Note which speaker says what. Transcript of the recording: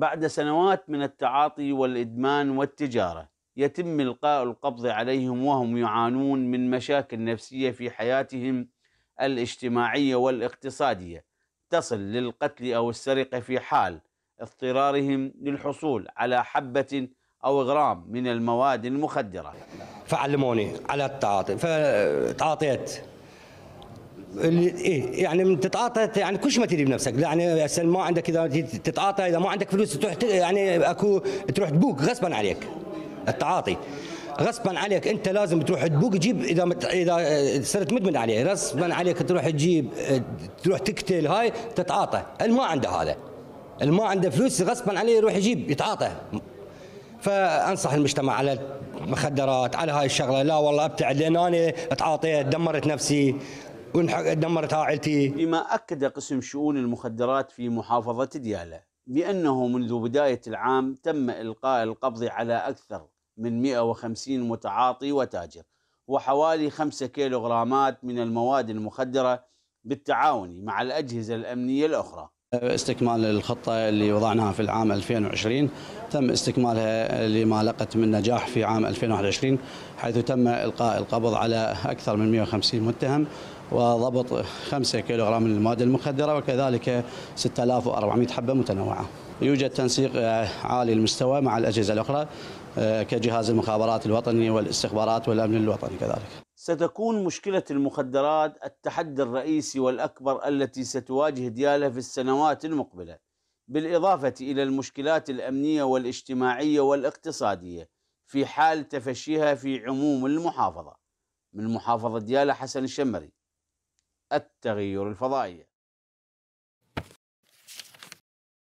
Speaker 1: بعد سنوات من التعاطي والإدمان والتجارة يتم إلقاء القبض عليهم وهم يعانون من مشاكل نفسية في حياتهم الاجتماعية والاقتصادية تصل للقتل أو السرقة في حال اضطرارهم للحصول على حبة أو غرام من المواد المخدرة.
Speaker 2: فعلموني على التعاطي فتعاطيت إيه يعني من تتعاطى يعني كل شيء ما تدري بنفسك. يعني ما عندك إذا تتعاطى إذا ما عندك فلوس تروح يعني أكو تروح تبوق غصبا عليك. التعاطي. غصبا عليك أنت لازم تروح تبوق تجيب إذا مت إذا صرت مدمن عليه. غصبا عليك تروح تجيب تروح تقتل هاي تتعاطى. اللي ما عنده هذا. اللي ما عنده فلوس غصبا عليه يروح يجيب يتعاطى. فأنصح المجتمع على المخدرات على هاي الشغلة. لا والله أبتعد لأن أنا تعاطيت دمرت نفسي. ودمرت عائلتي
Speaker 1: فيما أكد قسم شؤون المخدرات في محافظة دياله بأنه منذ بداية العام تم إلقاء القبض على أكثر من 150 متعاطي وتاجر وحوالي 5 كيلوغرامات من المواد المخدرة بالتعاون مع الأجهزة الأمنية الأخرى.
Speaker 3: استكمال الخطة اللي وضعناها في العام 2020 تم استكمالها لما لقت من نجاح في عام 2021 حيث تم إلقاء القبض على أكثر من 150 متهم وضبط 5 كيلوغرام من المواد المخدرة وكذلك 6400 حبة متنوعة. يوجد تنسيق عالي المستوى مع الأجهزة الأخرى كجهاز المخابرات الوطني والاستخبارات والأمن الوطني كذلك.
Speaker 1: ستكون مشكلة المخدرات التحدي الرئيسي والأكبر التي ستواجه ديالة في السنوات المقبلة بالإضافة إلى المشكلات الأمنية والاجتماعية والاقتصادية في حال تفشيها في عموم المحافظة. من محافظة ديالة حسن الشمري التغير الفضائية.